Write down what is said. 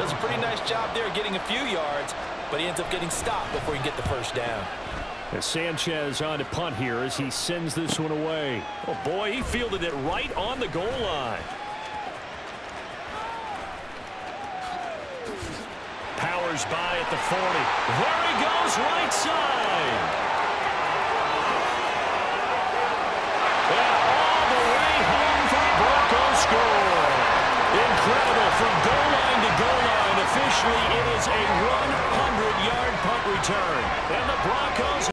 Does a pretty nice job there getting a few yards, but he ends up getting stopped before he get the first down. Sanchez on to punt here as he sends this one away. Oh, boy, he fielded it right on the goal line. Powers by at the 40. There he goes right side. And all the way home for Broncos score. Incredible from goal line to goal line. Officially, it is a 100-yard punt return. And the Broncos